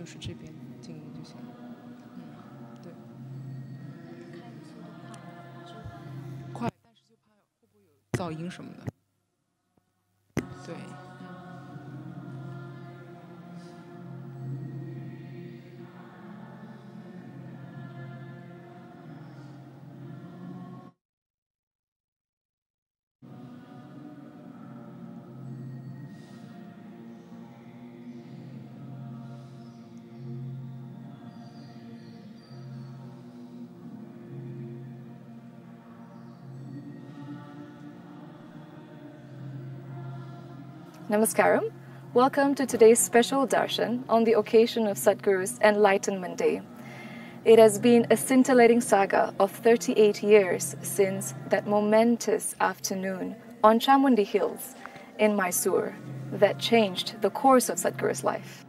就是这边静音就行了。嗯，对。快，但是就怕会不会有噪音什么的。Namaskaram. Welcome to today's special darshan on the occasion of Sadhguru's Enlightenment Day. It has been a scintillating saga of 38 years since that momentous afternoon on Chamundi Hills in Mysore that changed the course of Sadhguru's life.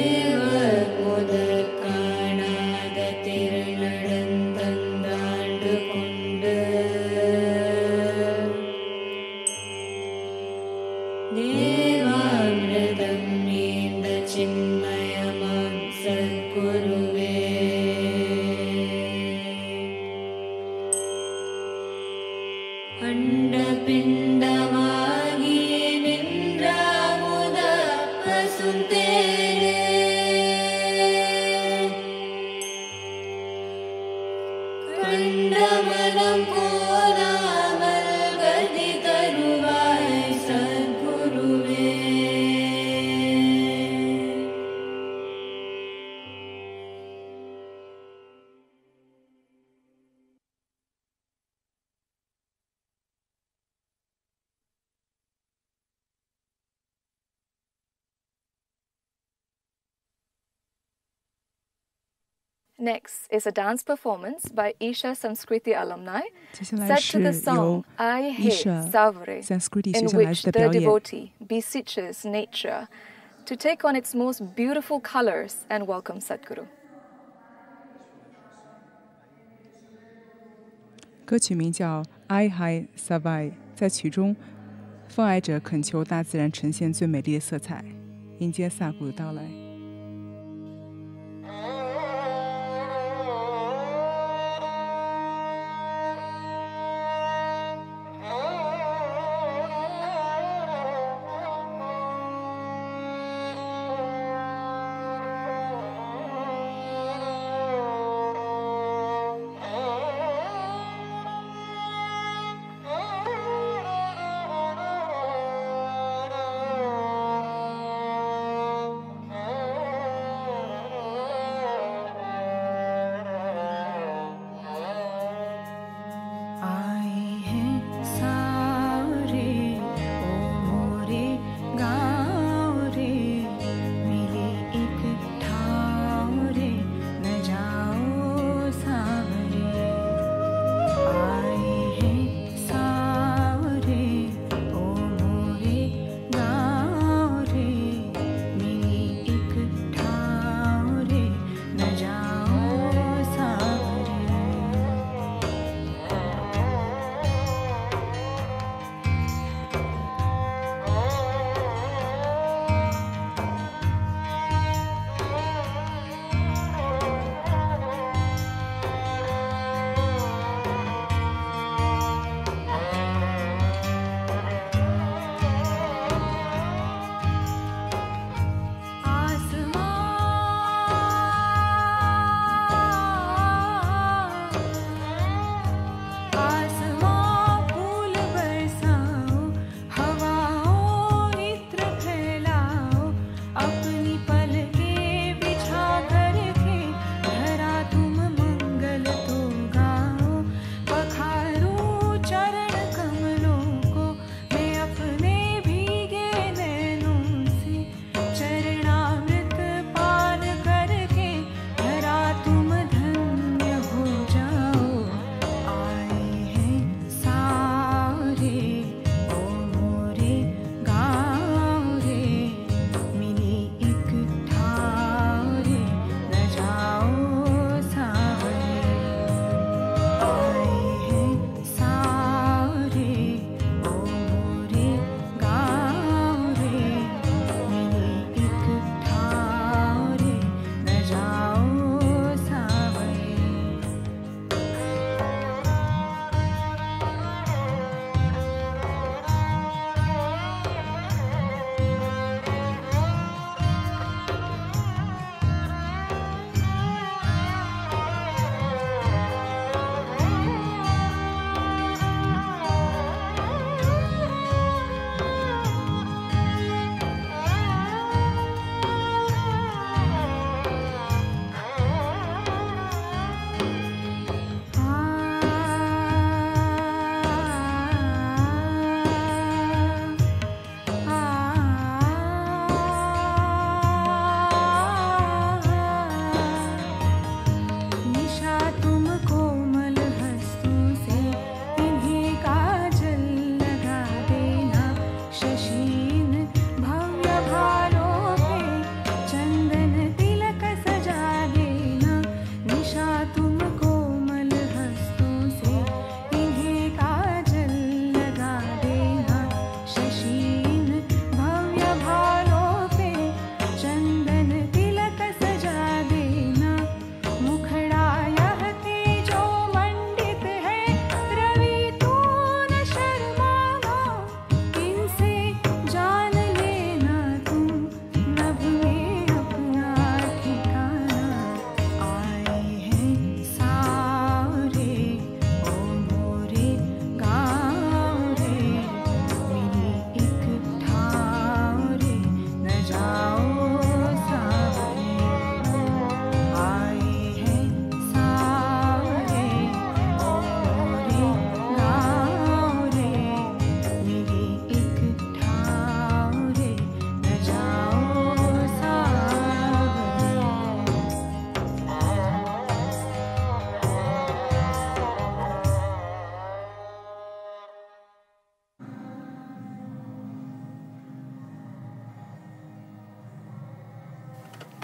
Spirit is a dance performance by Isha Samskriti alumni 接下来 set to 是 the 由 song I Hate Isha Savare, Sanskriti 学 in 校来 which 自的 the 表演。 devotee beseeches nature to take on its most beautiful colors and welcome Sadhguru. 歌曲名叫《I Hi Savai》，在曲中，奉爱者恳求大自然呈现最美丽的色彩，迎接萨古的到来。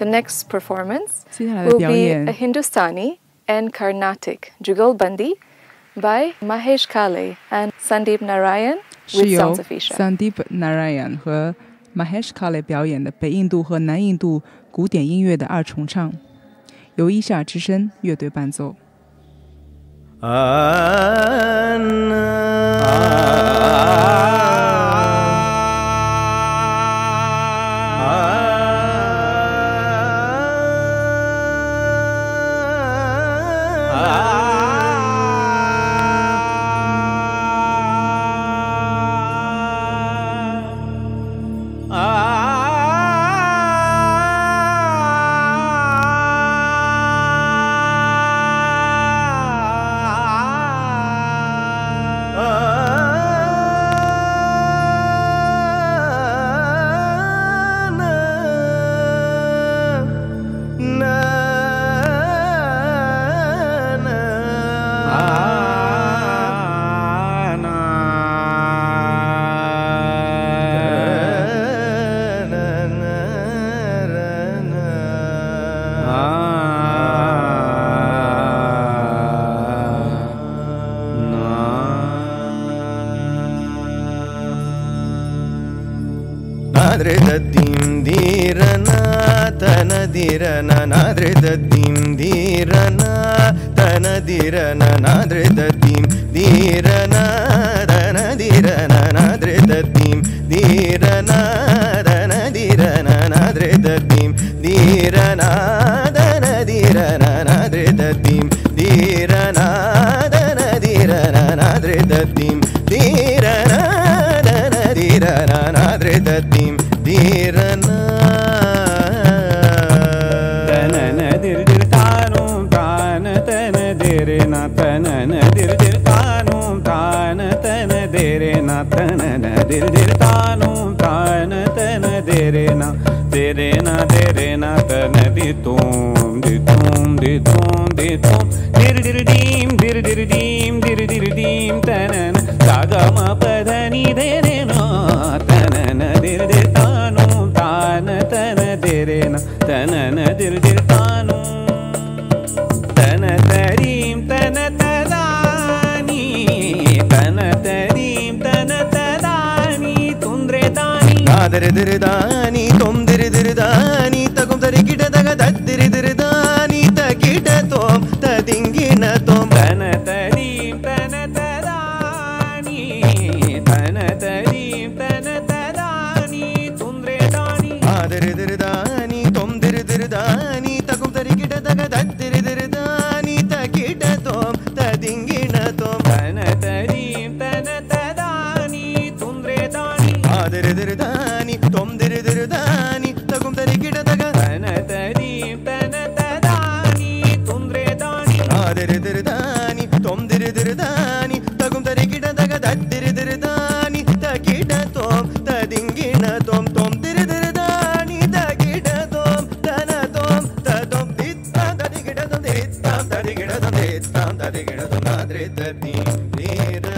next performance will be a Hindustani and Carnatic Jugalbandi by Mahesh Kale and Sandeep Narayan with Sounds of Isha. Sandeep Narayan 和 Mahesh Kale 表演的北印度和南印度古典音乐的二重唱，由伊夏之声乐队伴奏。啊。red, the de tom de tom de tom de tom. Dir dir dim dir dir dim dir dir dim tanana. Sagama padani de re no tanana dir dir tanu tan tan de re na tanana dir dir tanu tan tarim tan tadani tundre dani da dir dir dani here.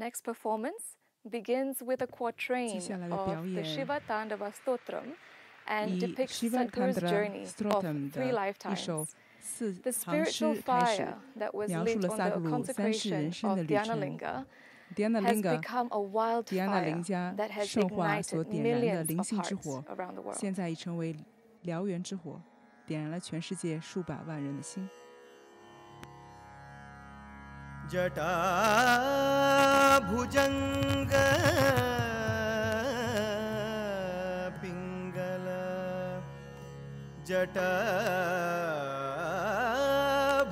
Next performance begins with a quatrain of the Shiva Tandava Stotram and depicts Sadhguru's journey of three lifetimes. 四 The 行 spiritual fire。that was 描述 lit 了 on 萨 the consecration 人生 of 的旅程。Dhyanalinga 迪安娜 has become a wildfire 家 that has ignited millions 灵 of hearts 火，around the world. 现在已成为燎原之火，点燃了全世界数百万人的心。जटा भुजंग पिंगल। जटा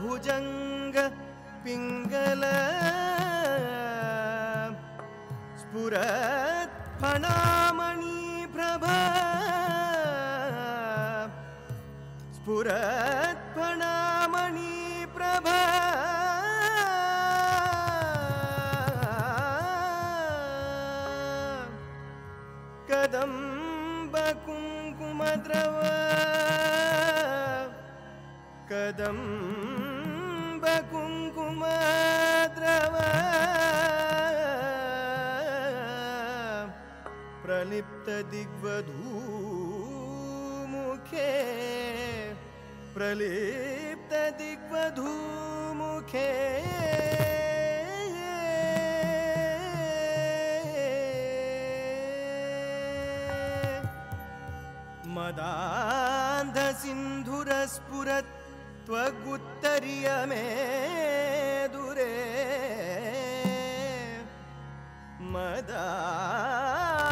भुजंग पिंगल। स्फुरत् फणामणि प्रभा। स्फुरत् कदम् कुम द्रव प्रलिप्त दिग्वधू प्रलिप्त दिग्वधूमुखे। मदान्धसिन्धुरस्फुरत् त्वगुत्तरीय मे दुरे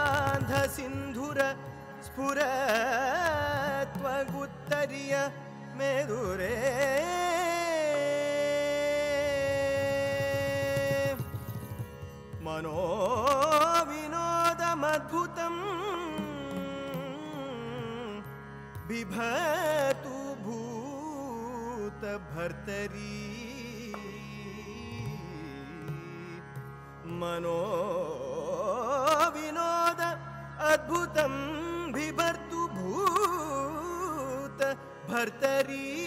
मदान्धसिन्धुर स्फुर त्वगुत्तरीय मे दुरे मनोविनोदमद्भुतम् बिभतु भूतभर्तरी। मनोविनोद अद्भुतं बिभर्तु भूत भर्तरी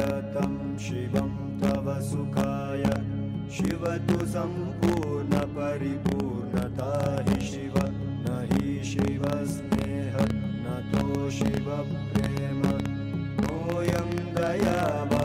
प्रार्थयतं शिवं तव सुखाय। शिव तु सम्पूर्णपरिपूर्णता हि शिव। न हि शिवस्नेह न तो शिवप्रेम नोऽयं दयावान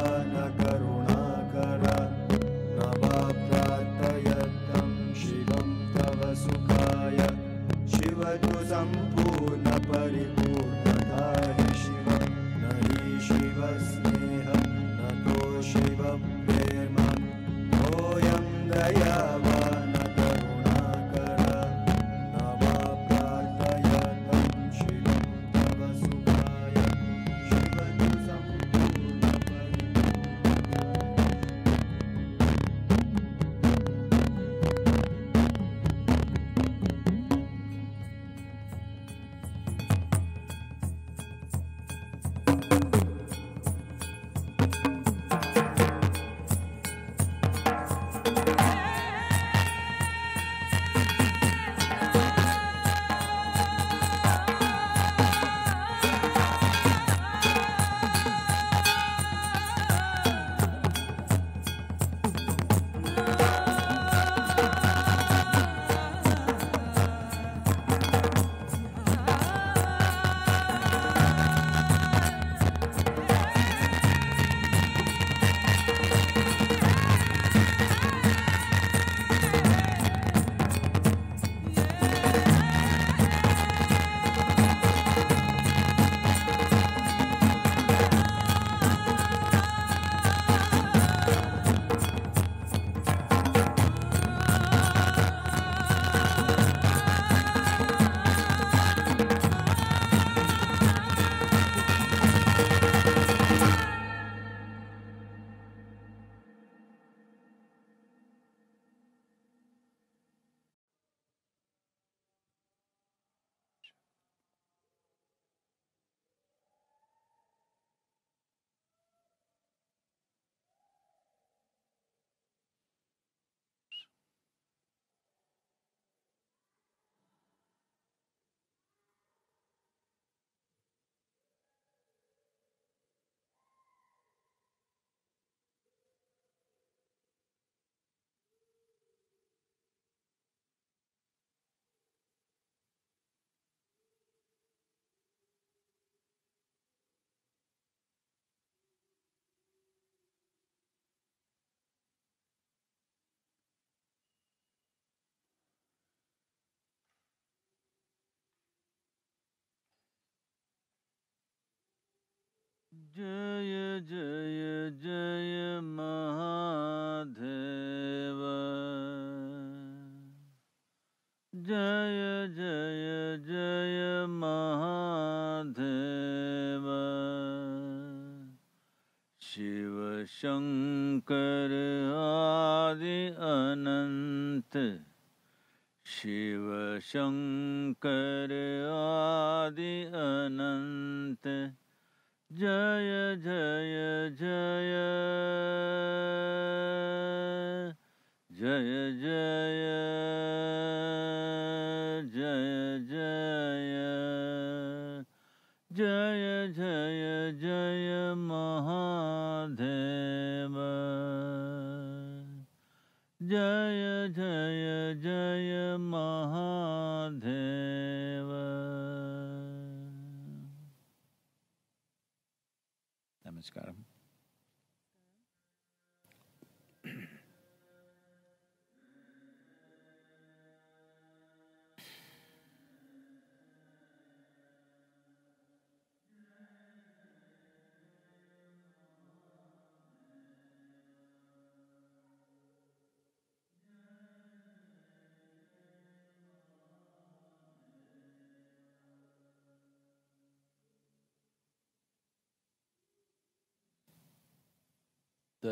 जय जय जय महादेव। जय जय जय महादेव। शिव शंकर आदि अनंत। शिव शंकर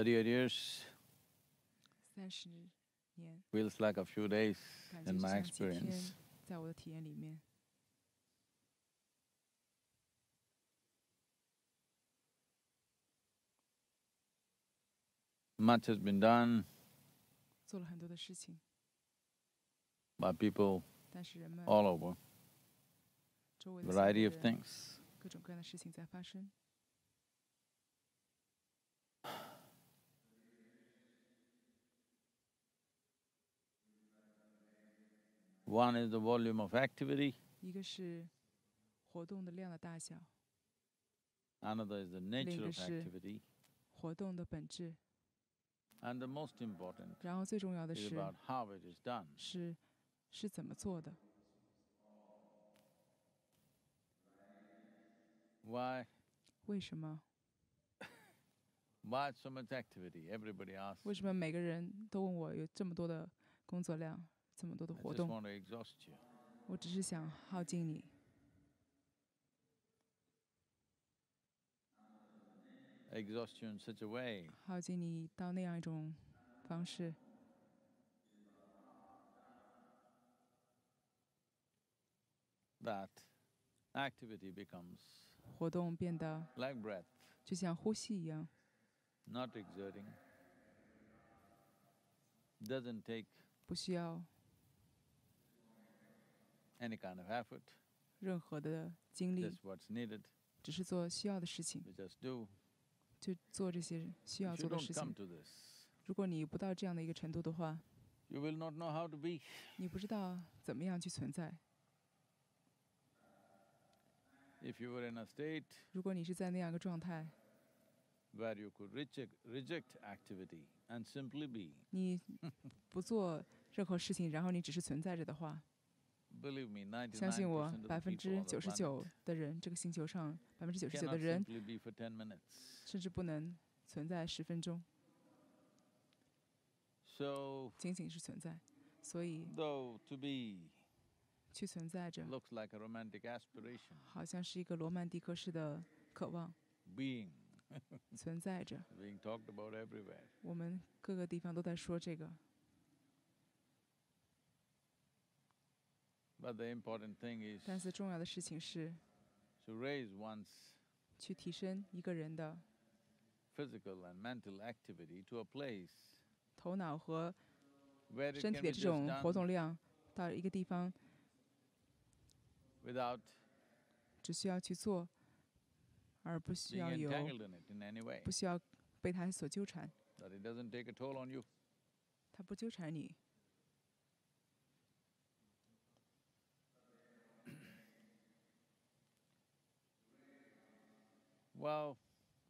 38 years feels like a few days in my experience. Much has been done by people all over, variety of things. 各种各样的事情在发生，One is the volume of activity, 一个是活动的量的大小，another is the nature of activity, 活动的本质，and the most important 然后最重要的是 about how it is done. 是是怎么做的。Why? 为什么？Why so much activity? Everybody asks. 为什么每个人都问我有这么多的工作量，这么多的活动.我只是想耗尽你 such a way 耗尽你到那样一种方式，that activity becomes 活动变得 like breath, 就像呼吸一样，not exerting. Doesn't take 不需要 any kind of effort, 任何的精力 just，what's needed. 只是做需要的事情， We just do. 就做这些需要 If 做 you 的 don't 事 come 情。 to this, 如果你不到这样的一个程度的话， you will not know how to be. 你不知道怎么样去存在。 If you were in a state 如果你是在那样一个状态， where you could reject, reject activity and simply be, 你不做任何事情，然后你只是存在着的话， believe me, 相信我百分之九十九的人这个星球上百分之九十九的人甚至不能存在十分钟仅仅是存在所以去存在着好像是一个罗曼蒂克式的渴望。存在着我们各个地方都在说这个 But the important thing is 但是重要的事情是 to raise one's 去提升一个人的 physical and mental activity to a place 头脑和 where it 身 can 体 be 的这种活 done 动量到一个地方，without 只需要去做，而不需 being 要有 entangled in it in any way. 不需要被它所纠缠，That it doesn't take a toll on you. 它不纠缠你。Well,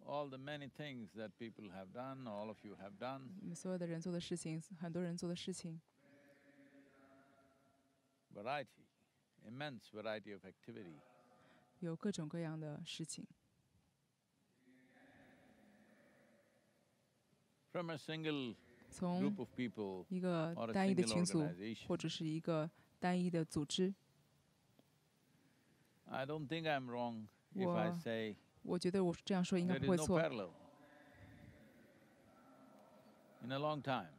all the many things that people have done, all of you have done, 你们所有的人做的事情，很多人做的事情， variety, immense variety of activity. 有各种各样的事情。 From a single 从 group of people 一个 or a 单一的 single 群组， organization. 或者是一个单一的组织， I don't think I'm wrong if I 我 say 我觉得我这样说应该不会错。In a long time,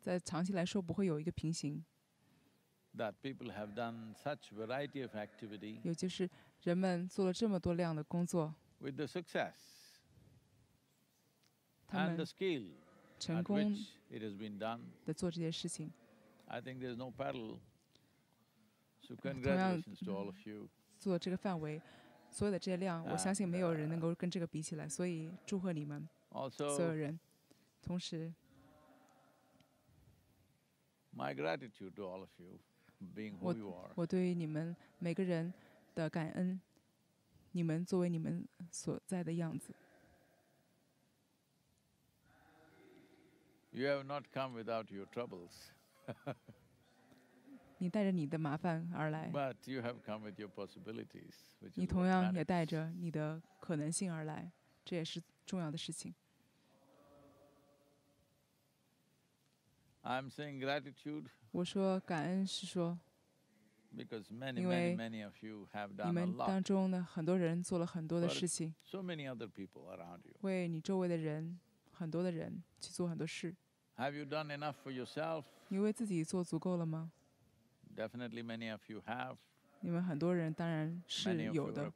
在长期来说，不会有一个平行。that people have done such variety of activity 有就是人们做了这么多量的工作，with the success 他 and the 们成功 which it has been done. 的做这些事情。I think there's no parallel. So，congratulations to all of you. 做这个范围，所有的这些量，我相信没有人能够跟这个比起来。所以祝贺你们所有人。同时，my gratitude to all of you, being who 我 you are. 我对于你们每个人的感恩，你们作为你们所在的样子，You have not come without your troubles, 你带着你的麻烦而来，but you have come with your possibilities, which 你同样也带着你的可能性而来，这也是重要的事情。I'm saying gratitude 我说感恩是说，because many, 因 many, of you have 你 done a 们当.中的很多人做了很多的事情，So many other people around you. 为你周围的人，很多的人去做很多事。Have you done enough for yourself? 你为自己做足够了吗？Definitely many of you have. 你们很多人当然是有的，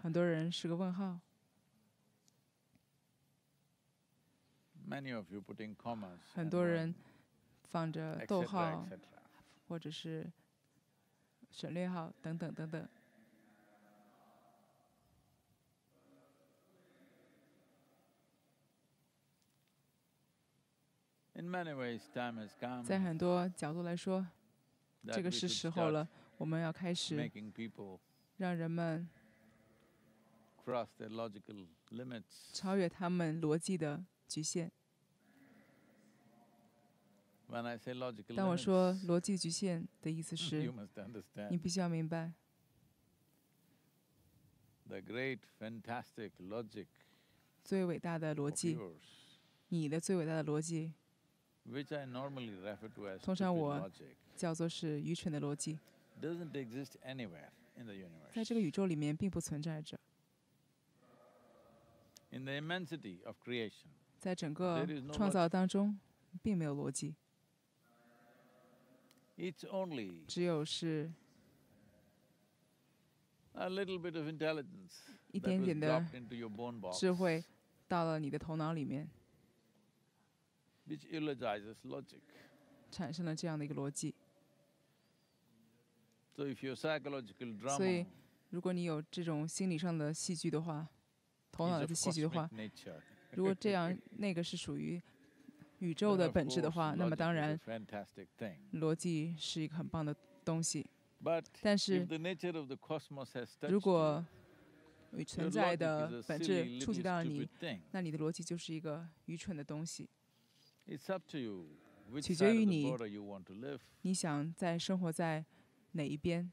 很多人是个问号，Many of you putting commas. 很多人放着逗号或者是省略号等等等等。In many ways, time has come 在很多角度来说这个是时候了我们要开始让人们超越他们逻辑的局限。当我说逻辑局限的意思 是你必须要明白。最伟大的逻辑你的最伟大的逻辑通常我叫做是愚蠢的逻辑。在这个宇宙里面并不存在着。在整个创造当中，并没有逻辑。只有是。A little bit of intelligence 一点点的智慧到了你的头脑里面。which utilizes logic 产生了这样的一个逻辑。所以如果你有这种心理上的戏剧的话，头脑的戏剧的话，如果这样，那个是属于宇宙的本质的话，那么当然逻辑是一个很棒的东西。但是如果存在的本质触及到了你，那你的逻辑就是一个愚蠢的东西。取决于你你想在生活在哪一边？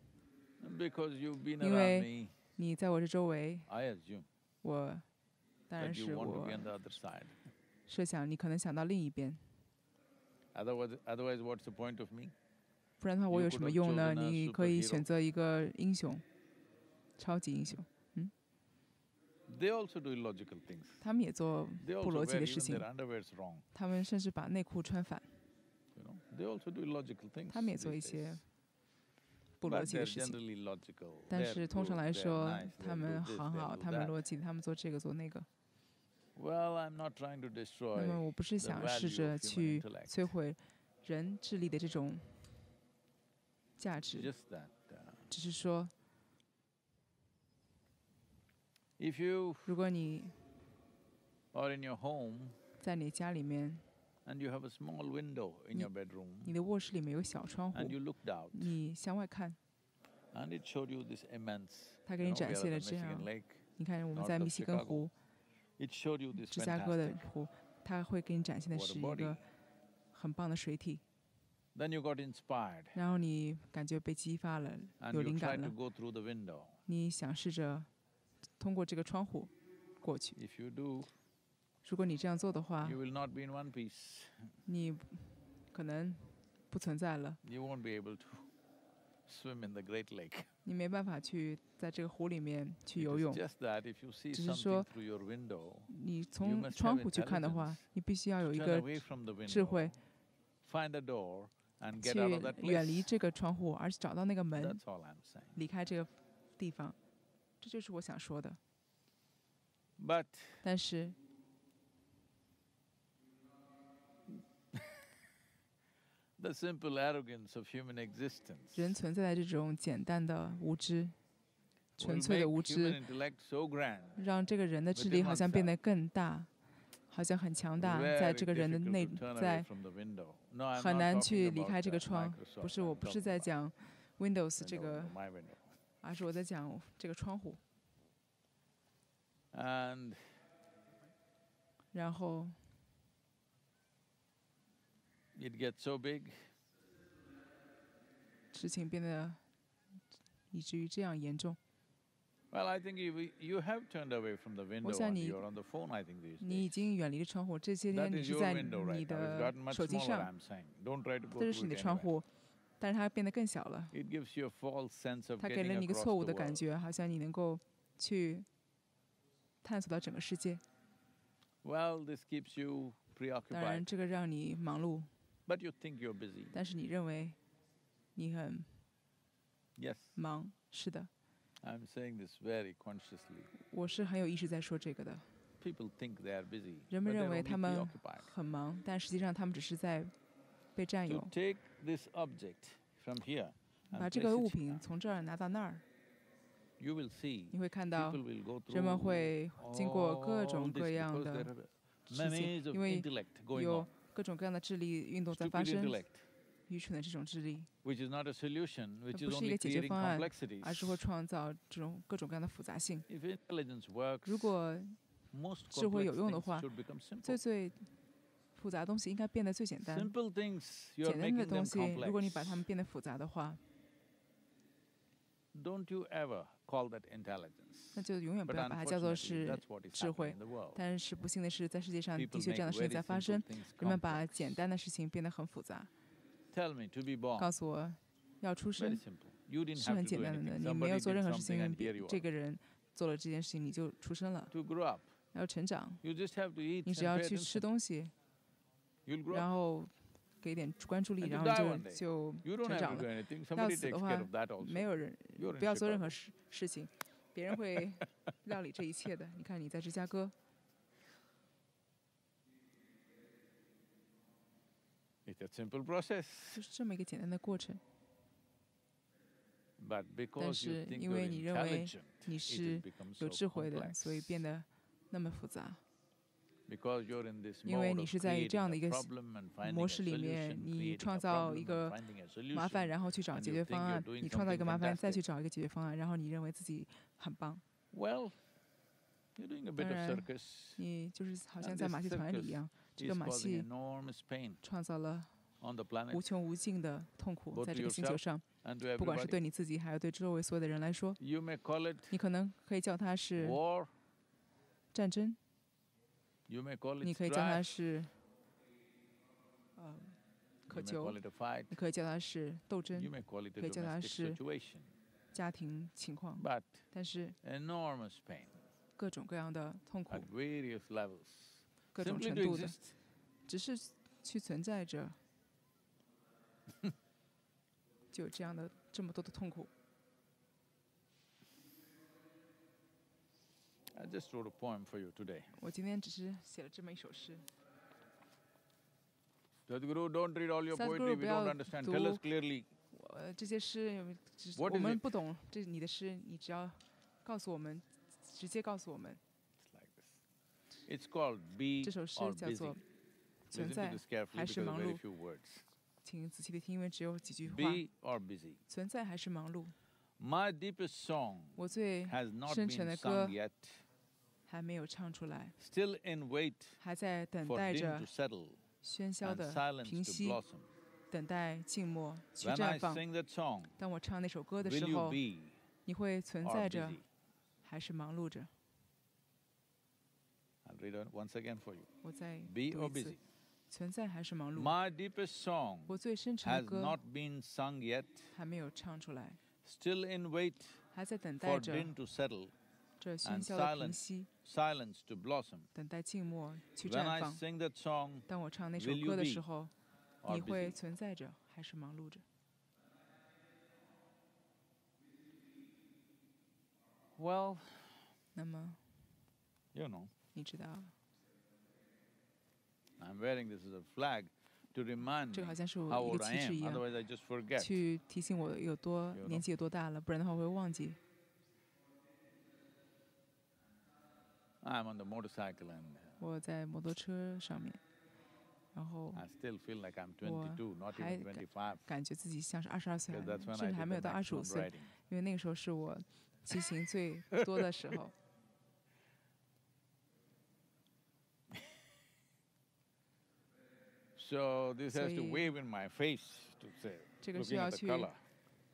因为你在我这周围我当然是我设想你可能想到另一边。不然的话我有什么用呢？你可以选择一个英雄超级英雄。They also do illogical things. 他们也做不逻辑的事情他们甚至把内裤穿反，You know, they also do illogical things. 他们也做一些不逻辑的事情。但是通常来说他们很好，他们逻辑，他们做这个做那个。Well, I'm not trying to 那么我不是想试着去摧毁人智力的这种价值，Just that. Uh, 只是说，if you 如果你 are in your home 在你家里面，and you have a small window in your bedroom 你的卧室里面有小窗户 and，you looked out 你向外看，and it showed you this immense, 它 you 给你 know, 展 we are 现 at 了 the 这样 Michigan。Lake. 你看我们 north 在 of 密西根 Chicago 湖、It showed you this 芝加哥的 fantastic 湖，它会给你展现的 water 是一 body. 个很棒的水体，Then you got inspired 然后你感觉被激发了，有 and 有 you 感 tried to 了，go through the window. 你想试着通过这个窗户过去。If you do, 如果你这样做的话.你可能不存在了，You won't be able to swim in the Great Lake. 你没办法去在这个湖里面去游泳。只是说你从窗户去看的话你必须要有一个智慧去远离.这个窗户，而是找到那个门.离开这个地方。这就是我想说的。But 但是，the simple arrogance of human existence 人存在的这种简单的无知、纯粹的无知，让这个人的智力好像变得更大。好像很强大，在这个人的内，在很难去离开这个窗。不是，我不是在讲 Windows 这个而是我在讲这个窗户。And 然后 it gets so big 事情变得以至于这样严重。Well, I think you you have turned away from the window 想 and 你- you're on the phone. I think these 你已.经远离了窗户，这些天你是在你 right. 的手机.上这就是你的窗.户，但是它变得更小了。It gives you a false sense of 它给了你一个错误的感觉，好像你能够去探索到整个世界。Well, this keeps you，preoccupied, 当然这个让你忙碌，but you think you're busy. 但是你认为你很 Yes, 忙。是的，I'm saying this very consciously. 我是很有意识在说这个的。People think they are busy, 人们认为他们很忙，但实际上他们只是在被占有。把这个物品从这儿拿到那儿。你会看到人们会经过各种各样的事情因为有各种各样的智力运动在发生愚蠢的这种智力。它不是一个解决方案而是会创造这种各种各样的复杂性。如果智慧有用的话最最复杂的东西应该变得最简单，简单的东西。如果你把它们变得复杂的话，那就永远不要把它叫做是智慧。但是不幸的是，在世界上的确这样的事情在发生。人们把简单的事情变得很复杂，告诉我要出生是很简单的。你没有做任何事情，这个人做了这件事情，你就出生了，要成长。你只要去吃东西。然后给点关注力然后就就成长了。要死的话没有人不要做任何事事情别人会 料理这一切的。你看你在芝加哥。就是这么一个简单的过程。但是因为你认为你是有智慧的所以变得那么复杂。因为你是在这样的一个模式里面你创造一个麻烦然后去找解决方案你创造一个麻烦再去找一个解决方案然后你认为自己很棒。当然你就是好像在马戏团里一样这个马戏创造了无穷无尽的痛苦在这个星球上不管是对你自己还是对周围所有的人来说你可能可以叫它是战争。你可以叫它是渴求你可以叫它是斗争可以叫它是家庭情况。但是各种各样的痛苦各种程度的只是去存在着 就有这样的这么多的痛苦。I just wrote a poem for you today. 我今天只是写了这么一首诗。 Sadhguru, don't read all your Sadhguru, poetry, we 不要 don't understand. 读 Tell us clearly. 我这些诗有只 What 我 is 们 it? 不懂，这你的诗，你只要告诉我们，直接告诉我们。 It's like this. It's called Be 这首诗 or 叫做 Busy. “存 Listen to 在 this carefully 还 because 是 of 忙 very 碌 few words. ”，请仔细的听，因为只有几句话。 Be or busy. 存在还是忙碌？ My deepest song 我最 has not 深 been 沉的歌 sung yet. 还没有唱出来， Still in wait 还在等 for 待 din 着 to settle 喧嚣 and 的 silence 平 to 息， blossom. 等待静默去 When I 绽放。 sing that song, 当我唱那首歌的 will 时 you 候， be 你会存 or 在着 busy? 还是忙碌着？ I'll read it once again for you. 我再 Be 读 or 一次 busy.，存在还是忙碌？ My deepest song 我最深沉 has 的歌 not been sung yet. 还没有唱出来， Still in wait 还在等待 for 着 din to settle, 这喧 and 嚣的平 silence 息， silence to blossom. 等待静默去 When 绽 I 放。sing that song 当我唱那首歌的时候，你会存在着还是忙碌着？Well, 那么 you know, 你知道，I'm wearing this as a flag to remind 这 me 个好像是 how 我一个 old I 旗帜 am. 一样，Otherwise, I just forget. 去提醒我有多年纪有多大了，不然的话我会忘记。I'm on the motorcycle and 我在摩托车上面，然后 I still feel like I'm 我 22, not 还 even 感 25. 感觉自己像是二十二岁 Because that's when 甚 I 至还没有 the 到二十五 maximum 岁，riding. 因为那个时候是我骑行最多的时候。So this has to 所以 wave in my face to say, 这个需 looking 要 at the 去 color.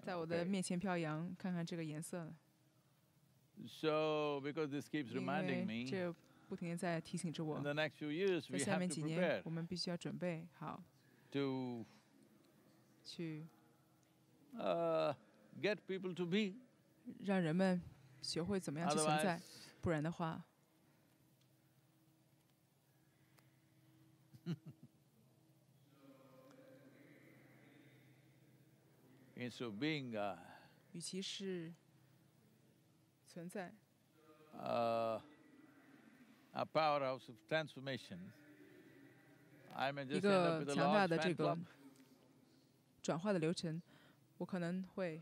在我的面前飘扬，看看这个颜色，So because this keeps 因 reminding 为 me, 这不停的在提醒着我 in，the next few years 在 we 下 have 面 to 几年 prepare 我们必须要准备好 to 去 uh, get people to be. 让人们学会怎么样去存在， Otherwise, 不然的话， instead of being uh, 与其是 存在，呃，a powerhouse of transformation。一个强大的这个转化的流程，我可能会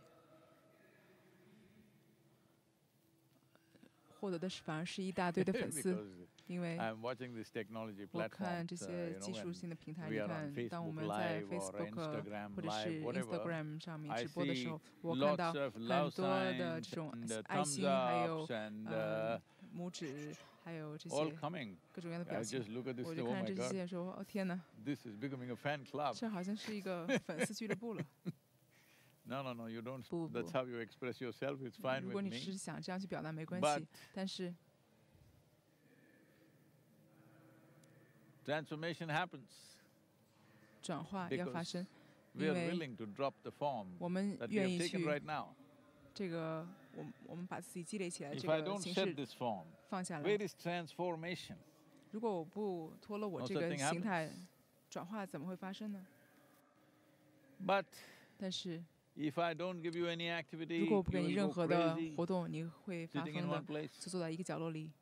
获得的是反而是一大堆的 粉丝。因为 I'm watching this technology 我看.这 Uh, 些技术性的平台你看，当我们在 Facebook 或者是 Instagram 上面直播的时候，我看到很多的这种 uh, 爱心，还有呃 uh, 拇指，还有这些各种各样的表情我就 oh 看这些说，哦天哪，this is becoming a fan club. 这好像是一个粉丝俱乐部了。No, no, no, you don't. 不，不。That's how you express yourself. It's fine 如果你只是.想这样去表达没关系，但是 Transformation happens 转化要发生，we 因 are 为 willing to drop the form 我们愿意去这个，我我们把自己积累起来这 I 个 don't 形式 this form, 放下来 where。is transformation? 如果我不脱了我这个形态，转化怎么会发生呢？But 但是 if I don't give you any activity, 如果我不给你任何的活动，你会发疯 one 的，place. 就坐在一个角落里，If I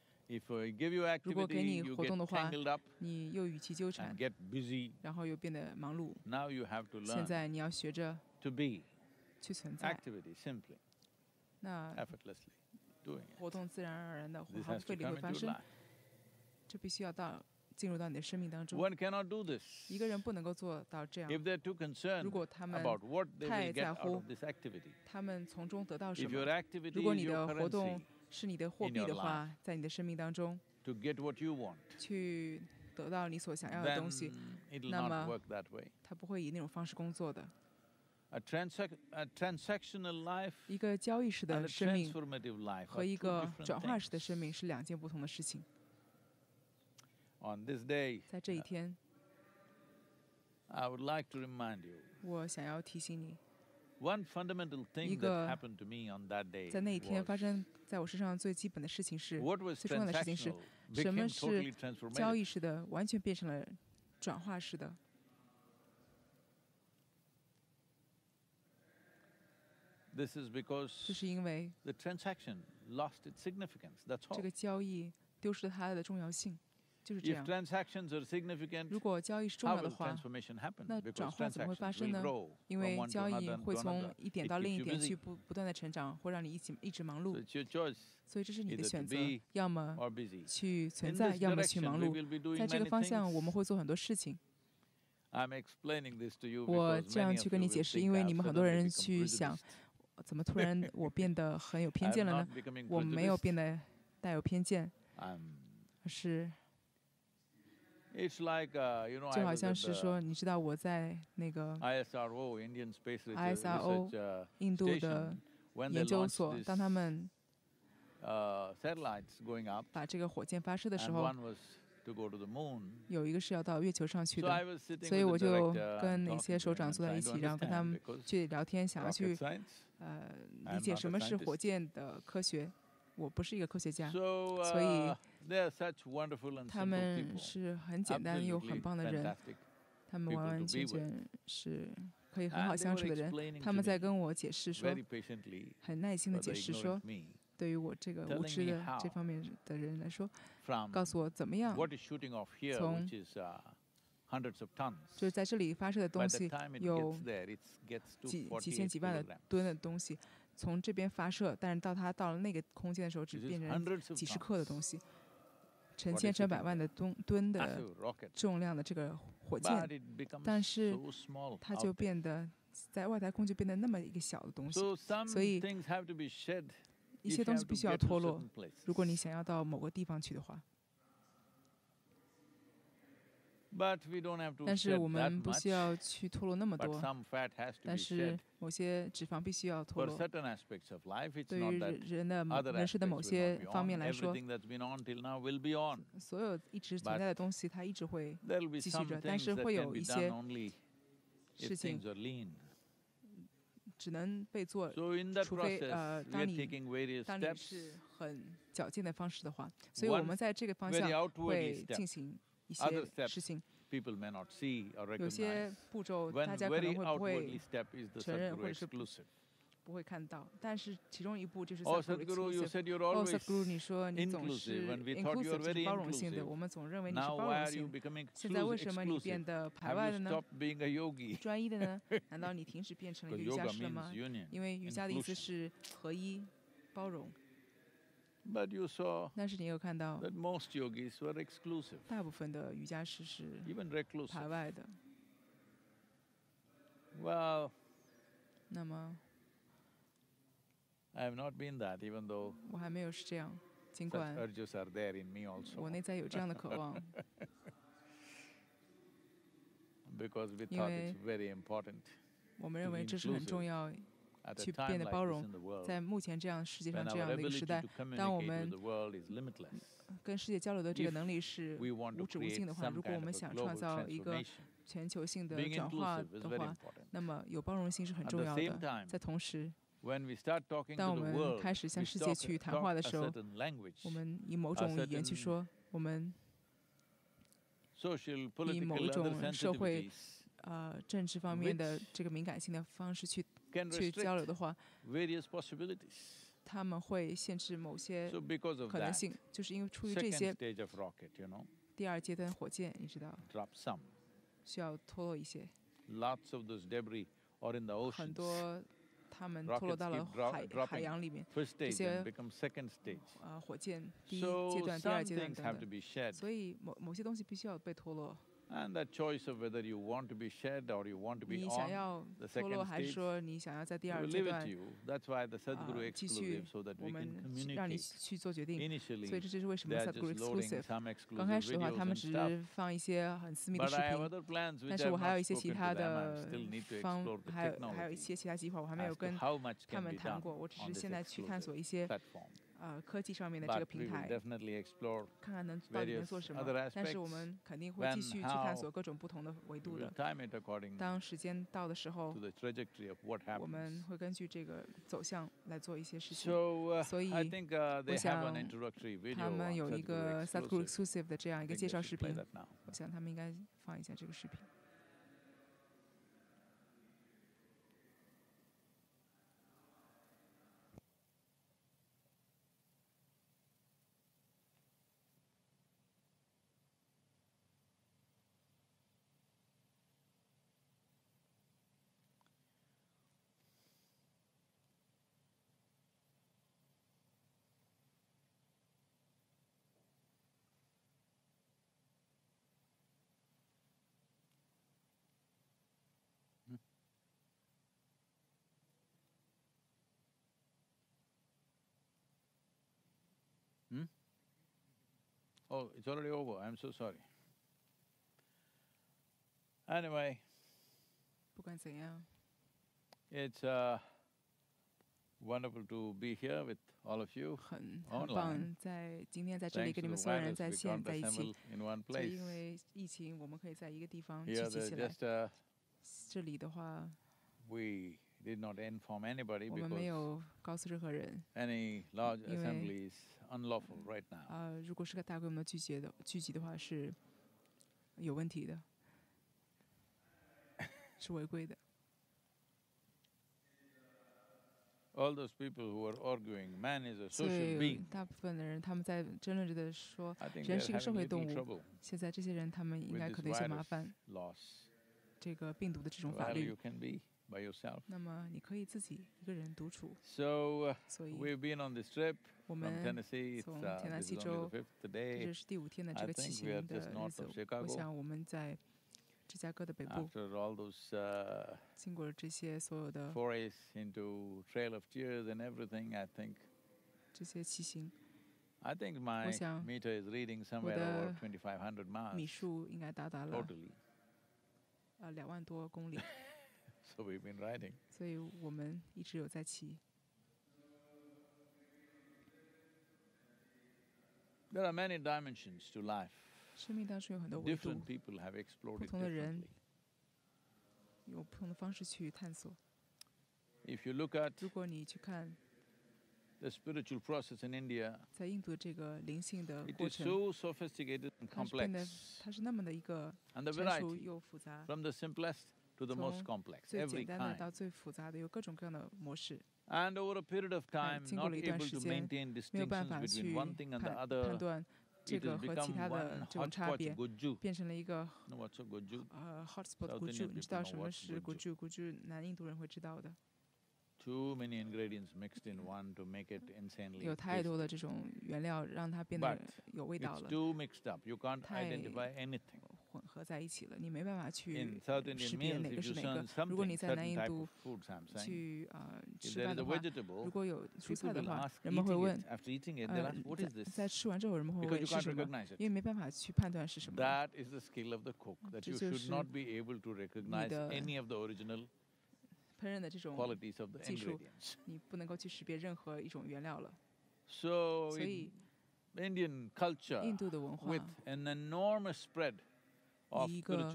give you 如果给 activity, 你 you 活 get 动的话 tangled up 你又与其纠缠.然后又变得忙碌。Now you have to 现 learn 在你要学着 to be 去存在，activity simply, 那 effortlessly doing 活动自然而然的 This 毫不费力会发生。这必须要到进入到你的生命当中。One cannot do this 一个人不能够做到这样，if they're too concerned 如果他们 about what they 太在乎 out of this activity. 他们从中得到什么？如果你的活动 currency 是你的货币的话在你的生命当中。去得到你所想要的东西那么它不会以那种方式工作的。一个交易式的生命和一个转化式的生命是两件不同的事情。On this day 在这一天 i would like to remind you 我想要提醒你。一 thing 个 that happened to me on that day 在那一天发生在我身上最基本的事情是，what was 最重要的事情是 transactional 什么 became 是 totally 交.易式的完全变成了转化式的。This is 这 because 是因为 the transaction lost its significance, that's 这 all. 个交易丢失了它的重要性，就是这样。如果交易是重要的话那转换怎么会发生呢？因为交易会从一点到另一点去不不断的成长会让你一起一直忙碌。所以这是你的选择要么去存在要么去忙碌。在这个方向我们会做很多事情。我这样去跟你解释因为你们很多人去想怎么突然我变得很有偏见了呢？我没有变得带有偏见是就好像是说，你知道我在那个 ISRO 印度的研究所，当他们把这个火箭发射的时候，有一个是要到月球上去的，所以我就跟那些首长坐在一起，然后跟他们去聊天，想要去呃理解什么是火箭的科学。我不是一个科学家，所以。他们是很简单又很棒的人，他们完完全全是可以很好相处的人。他们在跟我解释说，很耐心的解释说，对于我这个无知的这方面的人来说，告诉我怎么样从就是在这里发射的东西有几几千几万的吨的东西，从这边发射，但是到他到了那个空间的时候，只变成几十克的东西。成千成百万的吨吨的重量的这个火箭，但是它就变得在外太空就变得那么一个小的东西，所以一些东西必须要脱落，如果你想要到某个地方去的话。但是我们不需要去脱落那么多。但是某些脂肪必须要脱落。对于人的人事的某些方面来说。所有一直存在的东西它一直会继续着。但是会有一些事情只能被做除非呃当你当你是很矫健的方式的话。所以我们在这个方向会进行一些事情。有些步骤大家可能会不会承认或者是不会看到。但是其中一步就是小小的提醒 boss group 你说你总是 inclusive. 包容性的我们总认为你是包容性。现在为什么你变得排外了呢？专一的呢？难道你停止变成了瑜伽师了吗？因为瑜伽的意思是合一包容。But you saw 但是你有看到， that most yogis were exclusive, 大部分的瑜伽师是 even 排 reclusive. 外的。 Well, 那么 I have not been that, even though 我还没有是这样，尽 such 管 urges are there in me 我 also. 内在有这样的渴望， Because we 因 thought 为 it's very important 我们认为 be 这是很 inclusive 重要。 去变得包容，在目前这样世界上这样的一个时代，当我们跟世界交流的这个能力是无止无尽的话，如果我们想创造一个全球性的转化的话，那么有包容性是很重要的。在同时，当我们开始向世界去谈话的时候，我们以某种语言去说，我们以某一种社会呃政治方面的这个敏感性的方式去。去交流的话他们会限制某些可能性就是因为出于这些第二阶段火箭你知道。需要脱落一些。很多他们脱落到了海海洋里面。这些呃火箭第一阶段第二阶段等等。所以某某些东西必须要被脱落。And that choice of whether you want to be shed or you want to be on the，second stage, 说你想要在第 we 二阶 leave it to you. That's why the Sadhguru 啊继续 exclusive, so that we can 们去让你 communicate. 去做决定？所以 Initially, 这就是为什么 they are just loading exclusive。some exclusive 始的话，他 videos and stuff. 是放一些很私密的 But I have，other plans which I 是我 have not 一些其 spoken 他 to them. I still need to explore，the 还有还有一 technology 些其他计划，我还没有 as to 跟 how much can be done 过。我只 on this 现在去探索一些 platform. 呃科技上面的这个平台看看能到底能做什么但是我们肯定会继续去探索各种不同的维度的当时间到的时候我们会根据这个走向来做一些事情。所以我想他们有一个 subtle exclusive 的这样一个介绍视频我想他们应该放一下这个视频 Oh, it's already over. I'm so sorry. Anyway, 不管怎样， it's uh, wonderful to be here with all of you. 很很 Online 棒，在今天在这里 Thanks 跟 to 你们 the 所有人 virus, 在 we 线 can't 在一起 assemble。in one 就 place. 因为疫情，我们可以在一个地方聚 Here, 集 the, 起来。 just uh, 这里的话， we did not inform anybody 我们没 because 有告诉任何人。 any large 因为 assembly is unlawful right now. 呃，如果是个大规模的聚集的聚集的话，是有问题的，是违规的。 All those people who are arguing, man is a 所 social 以 being. 大部分的人他们在争论着的说， I think 人 they're 是一个社 having 会 little 动物。 trouble 现在这些人他们应 with 该 this 可能有些麻 virus 烦， loss. 这个病毒的这种法 Well, 律 you。can be by yourself. 那么你可以自己一个人独处， So uh, 所以 we've been on this trip 我 from 们 Tennessee. It's, 从 uh, 田纳 this 西 is only 州 the fifth 这 day 是第五天的 I 这个骑 think we are 行的 just 日 north 子 of。Chicago 我想我们在芝加哥的北部， after all those uh, 经过了这些所有的 forays into Trail of Tears and everything. I think 这些骑行， I think my 我想 meter is reading somewhere 的 over 2,500米 miles 数应该达到了 totally. 呃两万多公里， So we've been riding. 所以我们一直有在骑。 There are many dimensions to life. 生命当中有很多维度 Different，people have explored 不 it 同的人 differently. 有不同的方式去探索。 If you look at 如果你去看 the spiritual process in India, 在印度这个灵性的 it 过 is 程， so sophisticated and 它是变得 complex. 它是那么的一个 And the 成熟 variety, 又复杂。 from the simplest to the most complex, every kind. And over a period of time, not able to maintain distinctions between one thing and the other, 这个和其他的这种差别变成了一个呃 hotspot Too many ingredients mixed in one to make it insanely. intense. But it's too mixed up, you can't identify anything. 混合在一起了你没办法去识别哪个是哪个如果你在南印度去呃吃饭的话如果有蔬菜的话人们会问呃在在吃完之后人们会问是什么因为没办法去判断是什么。就是 notbeabletorecognize 的 any of the original 烹饪的这种技术你不能够去识别任何一种原料了。所以印度的文化印度的文 an enormous spread 以一个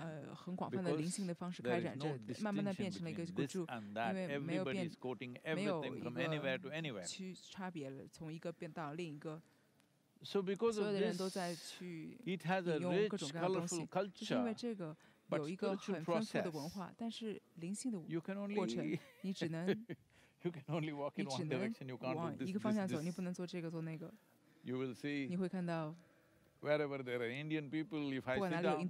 呃很广泛的灵性的方式开展着慢慢的变成了一个鬼畜因为没有变没有一个区差别了从一个变到另一个。所有的人都在去用各种各样的东西就是因为这个有一个很丰富的文化但是灵性的过程 你只能 你只能往一个方向走你不能做这个做那个。你会看到 wherever there are Indian people, if I sit down,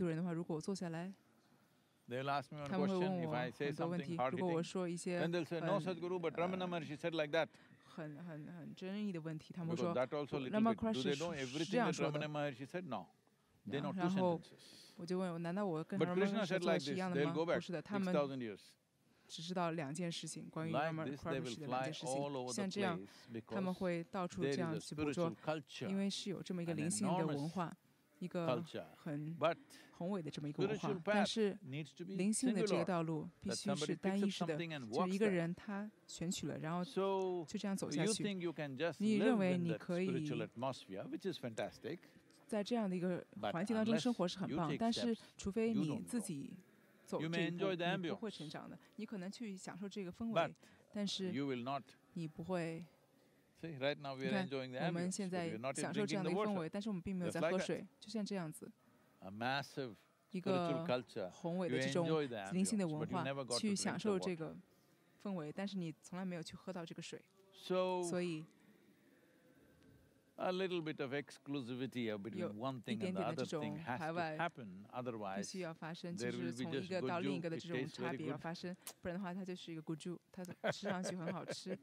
they'll ask me one question. If I say something hard then they'll say, no, Sadhguru, but Ramana Maharshi said like that. 很很很争议的问题，他们 Because 说 they know everything 样 that said? No. They know 然 two 后 sentences. 我就问，难道我跟 But 什么 Krishna 说 said 的 like 是 this, 一样的 they'll 吗？go back 是的，他 six 们 thousand years. 只知道两件事情，关于 Roman c r u m s h 的两件事情。像这样，他们会到处这样去捕捉，因为是有这么一个灵性的文化，一个很宏伟的这么一个文化。但是，灵性的这个道路必须是单一式的，就一个人他选取了，然后就这样走下去。你认为你可以？在这样的一个环境当中生活是很棒，但是除非你自己走这一步你不会成长的你可能去享受这个氛围但是你不会你看我们现在享受这样的一个氛围但是我们并没有在喝水就像这样子一个宏伟的这种灵性的文化去享受这个氛围但是你从来没有去喝到这个水所以 a little bit of exclusivity between one thing and the other thing has to happen, otherwise there will be just good juice. It tastes 必须要发生，就是从一个到另一个的这种差别要发生，不然的话它就是一个 guju，它吃上去很好吃。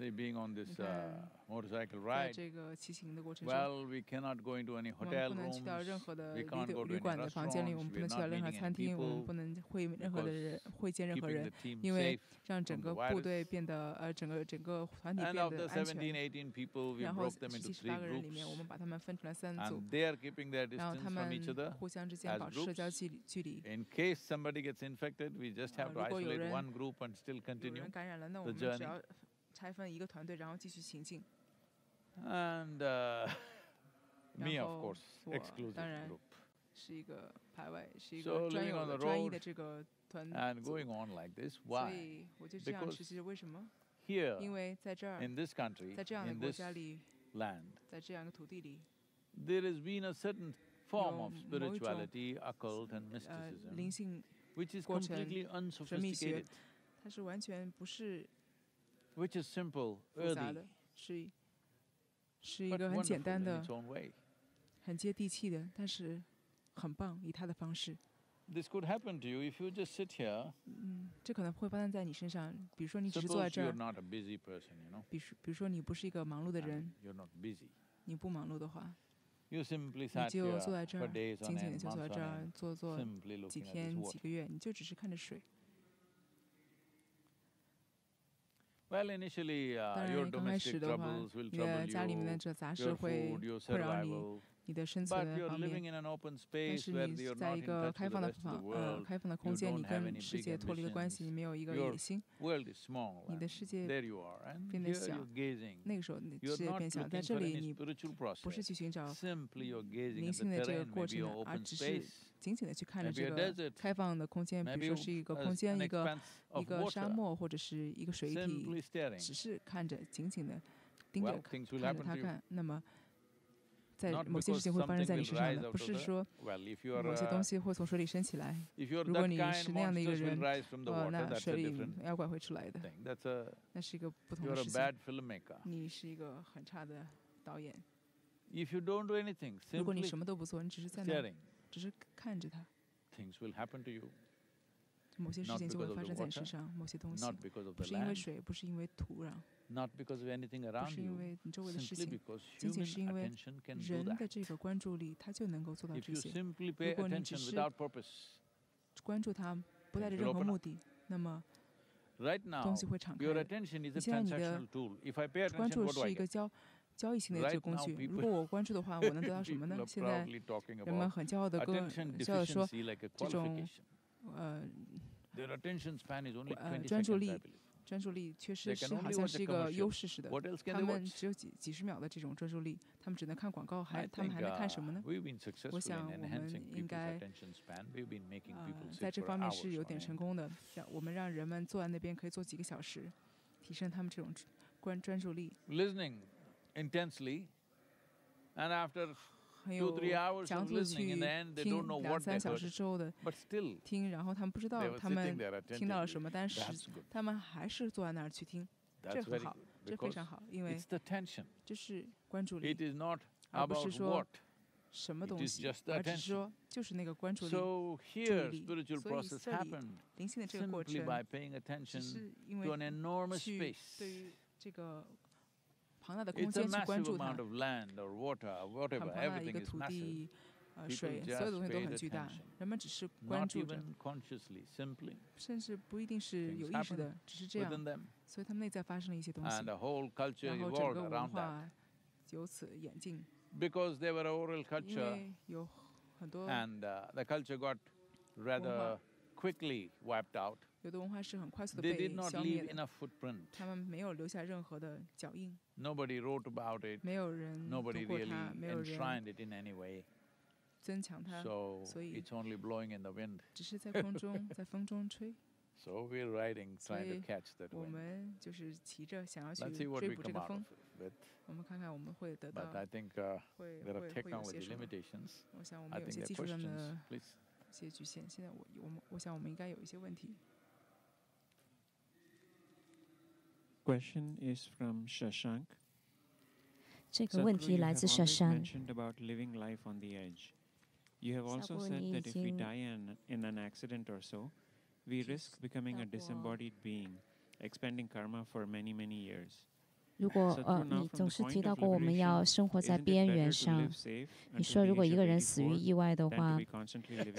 See, being on this uh, motorcycle ride, well, we cannot go into any hotel rooms, we can't go to any restaurants, we're not meeting any people, because keeping the team safe from the virus. And of the 17, 18 people, we broke them into three groups, and they are keeping their distance from each other as groups. In case somebody gets infected, we just have to isolate one group and still continue the journey. And uh, me of course, exclusive group. 是一个排位，是一个专有的、专一的这个团。And going on like this, why? 所以我就这样持续，为什么？Here, in this country, in this land, there has been a certain form of spirituality, occult and mysticism, which is completely unsophisticated. which is simple, earthy. 是是一个很简单的、很接地气的，但是很棒，以他的方式。This could happen to you if you just sit here. 嗯，这可能会发生在你身上。比如说，你只是坐在这儿。Suppose you're not a busy person, you know. 比如，比如说你不是一个忙碌的人。You're not busy. 你不忙碌的话。You simply sat here for days on end, months on end. 你就坐在这儿，静静的就坐在这儿，坐坐几天、几个月，你就只是看着水。当然刚开始的话你的家里面的这杂事会困扰你你的生存方面。但是你处在一个开放的房呃开放的空间你跟世界脱离的关系你没有一个野心。你的世界变得小。那个时候你的世界变小在这里你不是去寻找明星的这个过程的而只是紧紧的去看着这个开放的空间，比如说是一个空间，一个一个沙漠或者是一个水体，只是看着紧紧的盯着看着它看，那么。在某些事情会发生在你身上的，不是说某些东西会从水里升起来。如果你是那样的一个人，呃，那水里妖怪会出来的。那是一个不同的事情。你是一个很差的导演。如果你什么都不做，你只是在那只是看着它，某些事情就会发生在你身上，某些东西。不是因为水，不是因为土壤，不是因为你周围的事情，仅仅是因为人的这个关注力，他就能够做到这些。如果你只是关注它，不带着任何目的，那么东西会敞开。现在你的关注是一个交。交易性的一些工具，如果我关注的话，我能得到什么呢？现在人们很骄傲的跟笑着说，这种呃呃专注力，专注力确实是好像是一个优势似的。他们只有几几十秒的这种专注力，他们只能看广告，还他们还能看什么呢？我想我们应该啊，在这方面是有点成功的。我们让人们坐在那边可以坐几个小时，提升他们这种关专注力。Intensely, and after 很 two, 有 three hours of listening, 去 in the end, they 听 don't know 两 what they 三小时 heard. 之后的 But still, 听，然后他们不知 they 道他们 there 听到了什.么，但是 That's good. 他们还是坐在那儿去听，这 That's 很 very 好 good. 这非 Because 常好，因为 it's the tension. 这是关注力而不是 about 说 what. 什么东西，而只是说就是那个关注力。So here, 力 spiritual 所以 process 这里 happened 灵性的这个过 simply 程，by paying 只 attention 是因 to 为 an enormous 去 space. 对于这个 庞大的空 It's a 间去关 massive 注它 amount，of land or water, 很 whatever. 庞大的一 Everything 个 is 土 massive. 地、呃 People 水，所有的东西 just 都 paid 很巨大 attention，人们只是关 Not 注着， even consciously, simply 甚至不一定是 Things 有意识的，只是这 within 样， them. 所以他们内在发生了一些东西 And，a whole culture 然后整 evolved 个文 around that. 化由此演进， Because they were a oral 因 culture 为有很多 and uh, the culture got rather quickly wiped out. 有的文化是很快速的 They 被 did not 消灭 leave 的，enough footprint. 他们没有留下任何的脚印，Nobody wrote about it. 没有人读 Nobody 过 really 它，没有人 enshrined it in any way. 增强它，So 所以 it's only blowing in the wind. 只是在空中，在风中吹。So we're riding, trying to 所以 catch that 我 wind. 们就是骑着想要去 Let's see what 追 we 捕这 come 个 out 风 of，it with. 我们看看我们会得到 But I think uh, 会 there are 会会有些 technology 什么。limitations. 我想我 I 们有 think 些 there 技 are 术上 questions. 的 Please. 一些局限。现在我我们我想我们应该有一些问题。Question is from Shashank. 这个问题来自舍 always 山。mentioned about living life on the edge. You have also said 你已 that if we 经 die in, in an accident or so, we risk becoming a disembodied being, expending karma for many, many years. 如果呃，你总是提到过我们要生活在边缘上。你说如果一个人死于意外的话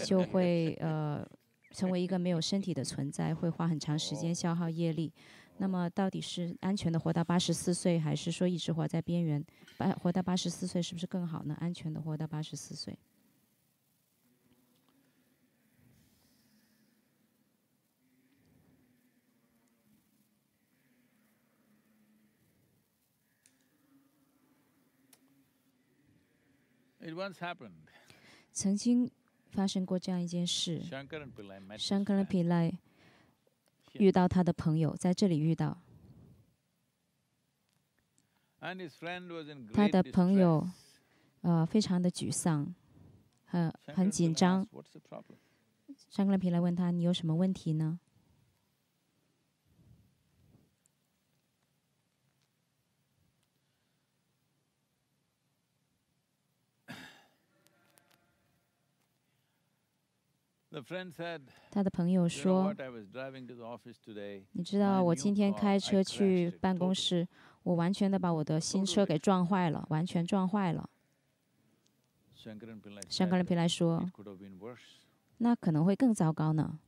就会呃成为一个没有身体的存在，会花很长时间消耗业力。那么到底是安全的活到八十四岁，还是说一直活在边缘？八活到八十四岁是不是更好呢？安全的活到八十四岁。It once happened. 曾经发生过这样一件事，Shankaran Pillai 遇到他的朋友在这里遇到。他的朋友呃非常的沮丧，很很紧张。上个眼皮来问他，你有什么问题呢？他的朋友说：“你知道我今天开车去办公室，我完全的把我的新车给撞坏了，完全撞坏了。”香港人皮来说，那可能会更糟糕呢。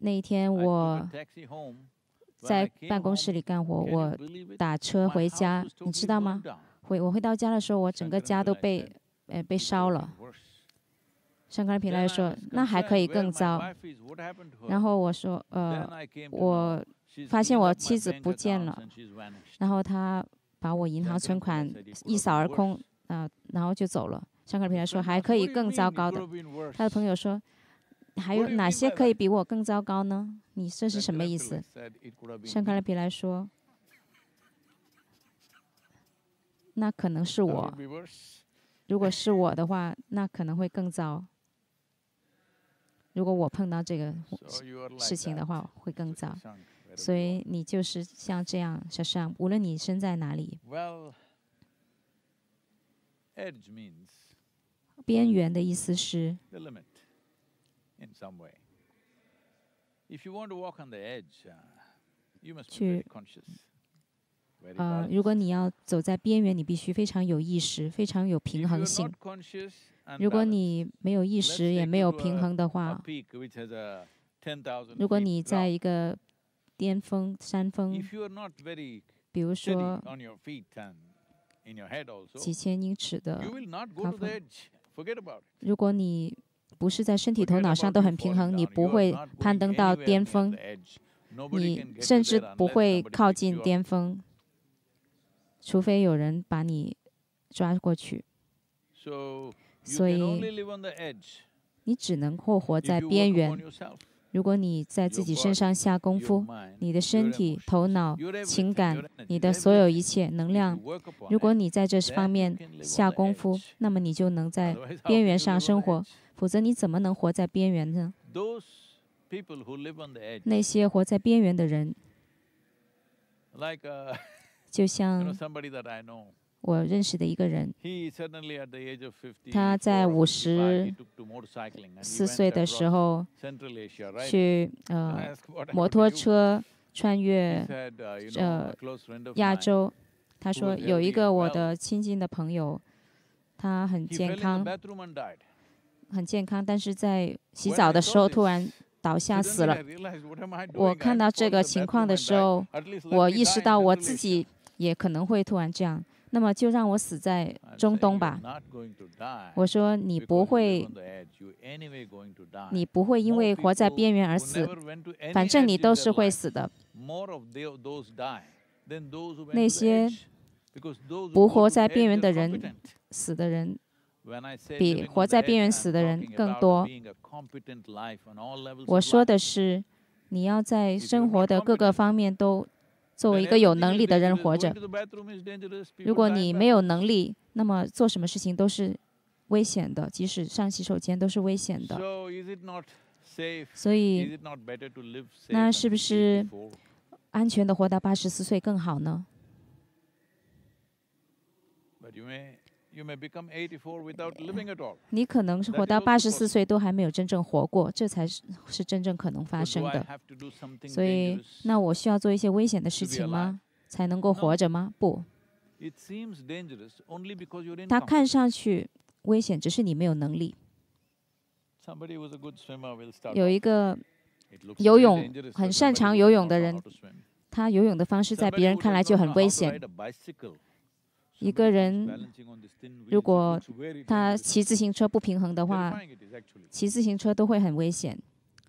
那一天我在办公室里干活，我打车回家，你知道吗？回我回到家的时候，我整个家都被，呃，被烧了。圣克拉皮来说，那还可以更糟。然后我说，呃，我发现我妻子不见了，然后他把我银行存款一扫而空，啊，然后就走了。圣克拉皮来说，还可以更糟糕的。他的朋友说，还有哪些可以比我更糟糕呢？你这是什么意思？圣克拉皮来说。那可能是我，如果是我的话，那可能会更糟。如果我碰到这个 事情的话，会更糟。所以你就是像这样，小山，无论你身在哪里，边缘的意思是去。呃，如果你要走在边缘，你必须非常有意识，非常有平衡性。如果你没有意识，也没有平衡的话，如果你在一个巅峰山峰，比如说几千英尺的高峰，如果你不是在身体头脑上都很平衡，你不会攀登到巅峰，你甚至不会靠近巅峰。除非有人把你抓过去。所以你只能够活在边缘。如果你在自己身上下功夫你的身体头脑情感你的所有一切能量如果你在这方面下功夫那么你就能在边缘上生活。否则你怎么能活在边缘呢？那些活在边缘的人。就像我认识的一个人。他在五十四岁的时候去呃摩托车穿越呃亚洲。他说有一个我的亲近的朋友他很健康很健康但是在洗澡的时候突然倒下死了。我看到这个情况的时候我意识到我自己也可能会突然这样那么就让我死在中东吧。我说你不会你不会因为活在边缘而死。反正你都是会死的。那些不活在边缘的人死的人比活在边缘死的人更多。我说的是你要在生活的各个方面都作为一个有能力的人活着。如果你没有能力那么做什么事情都是危险的即使上洗手间都是危险的。所以那是不是安全的活到八十四岁更好呢？你可能是活到八十四岁都还没有真正活过，这才是是真正可能发生的。所以，那我需要做一些危险的事情吗？才能够活着吗？不。它看上去危险，只是你没有能力。有一个游泳很擅长游泳的人，他游泳的方式在别人看来就很危险。一个人如果他骑自行车不平衡的话骑自行车都会很危险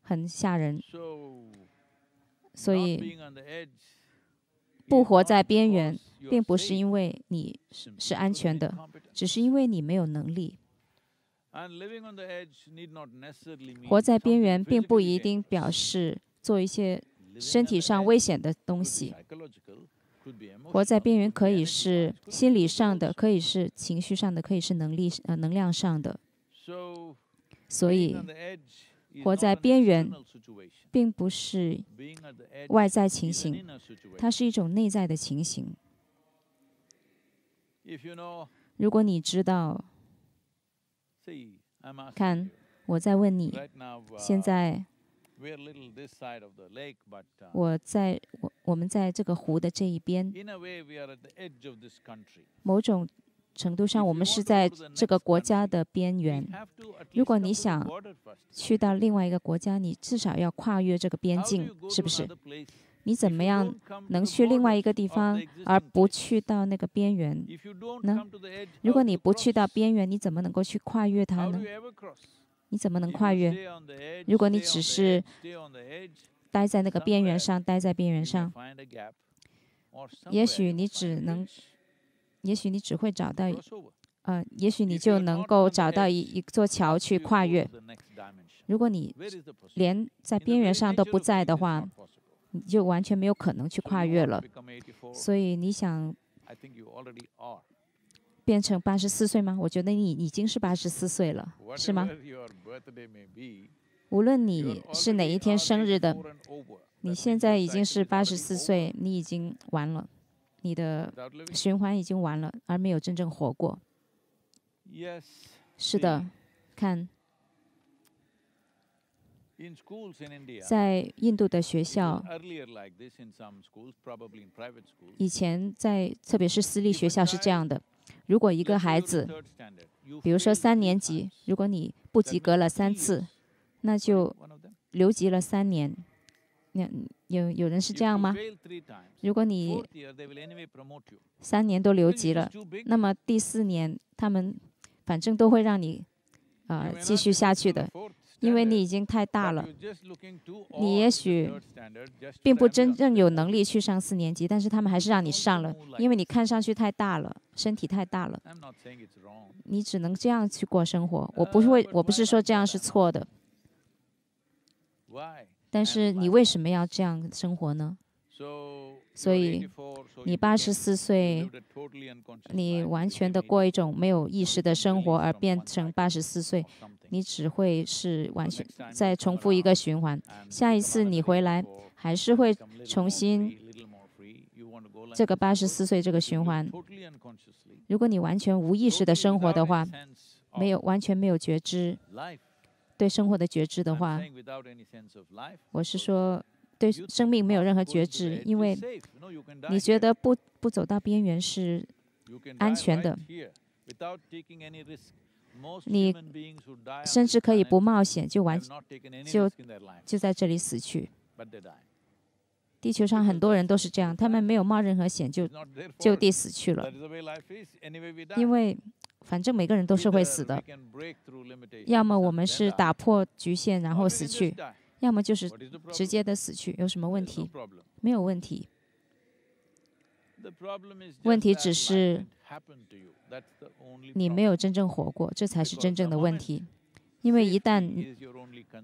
很吓人。所以不活在边缘并不是因为你是安全的只是因为你没有能力。活在边缘并不一定表示做一些身体上危险的东西。活在边缘可以是心理上的，可以是情绪上的，可以是能力呃能量上的。所以活在边缘并不是外在情形，它是一种内在的情形。如果你知道看我在问你现在我在我。我们在这个湖的这一边。某种程度上我们是在这个国家的边缘。如果你想去到另外一个国家你至少要跨越这个边境是不是？你怎？么样能去另外一个地方而不去到那个边缘？呢如果你不去到边缘你怎么能够去跨越它？呢？你怎么能？跨越如果你只是待在那个边缘上，待在边缘上。也许你只能，也许你只会找到，呃，也许你就能够找到一一座桥去跨越。如果你连在边缘上都不在的话，你就完全没有可能去跨越了。所以你想变成八十四岁吗？我觉得你已经是八十四岁了，是吗？无论你是哪一天生日的你现在已经是八十四岁你已经完了你的循环已经完了而没有真正活过。是的看在印度的学校以前在特别是私立学校是这样的如果一个孩子比如说三年级如果你不及格了三次那就留级了三年，那有有人是这样吗？如果你三年都留级了，那么第四年他们反正都会让你啊继续下去的，因为你已经太大了，你也许并不真正有能力去上四年级，但是他们还是让你上了，因为你看上去太大了，身体太大了，你只能这样去过生活，我不会，我不是说这样是错的。但是你为什么要这样生活呢？所以你八十四岁你完全的过一种没有意识的生活而变成八十四岁你只会是完全再重复一个循环。下一次你回来还是会重新这个八十四岁这个循环。如果你完全无意识的生活的话没有完全没有觉知。对生活的觉知的话我是说对生命没有任何觉知因为你觉得不不走到边缘是安全的。你甚至可以不冒险就完就就在这里死去。地球上很多人都是这样他们没有冒任何险就就地死去了。因为反正每个人都是会死的。要么我们是打破局限然后死去要么就是直接的死去有什么问题？没有问题。问题只是你没有真正活过这才是真正的问题。因为一旦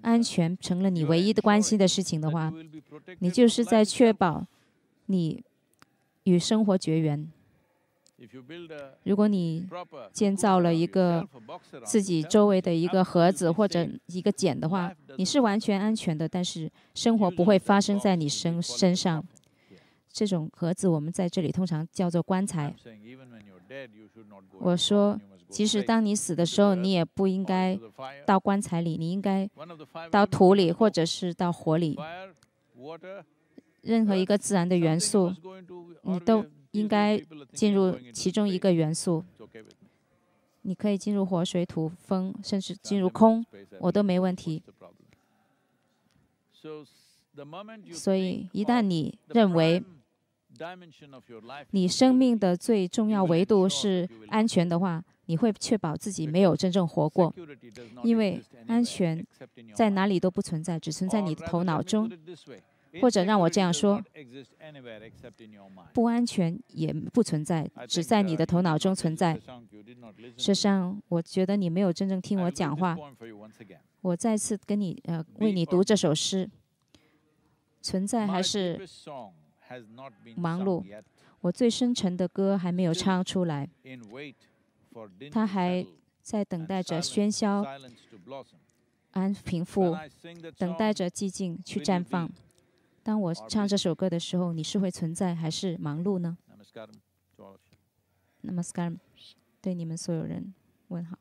安全成了你唯一的关心的事情的话你就是在确保你与生活绝缘。如果你建造了一个自己周围的一个盒子或者一个茧的话你是完全安全的但是生活不会发生在你身身上。这种盒子我们在这里通常叫做棺材。我说其实当你死的时候你也不应该到棺材里你应该到土里或者是到火里。任何一个自然的元素你都应该进入其中一个元素。你可以进入火、水、土、风，甚至进入空，我都没问题。所以，一旦你认为你生命的最重要维度是安全的话，你会确保自己没有真正活过，因为安全在哪里都不存在，只存在你的头脑中。或者让我这样说不安全也不存在只在你的头脑中存在。事实上我觉得你没有真正听我讲话。我再次跟你呃为你读这首诗。存在还是忙碌。我最深沉的歌还没有唱出来。他还在等待着喧嚣安平复等待着寂静去绽放。当我唱这首歌的时候，你是会存在还是忙碌呢？Namaskaram，对你们所有人问好。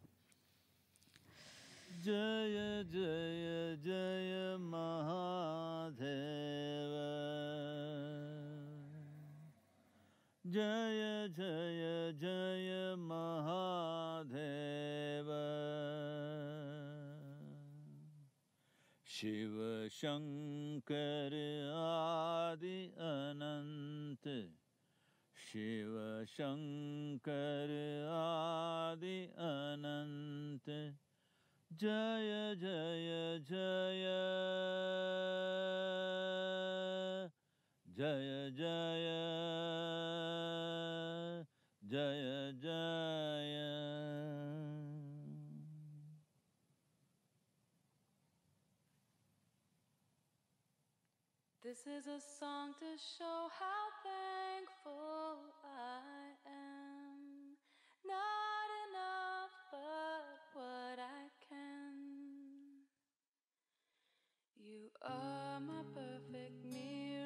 शिव शंकर आदि अनंत शिव शंकर आदि अनंत। जय जय जय। जय जय। जय is a song to show how thankful I am. Not enough, but what I can. You are my perfect mirror.